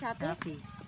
Happy? Happy.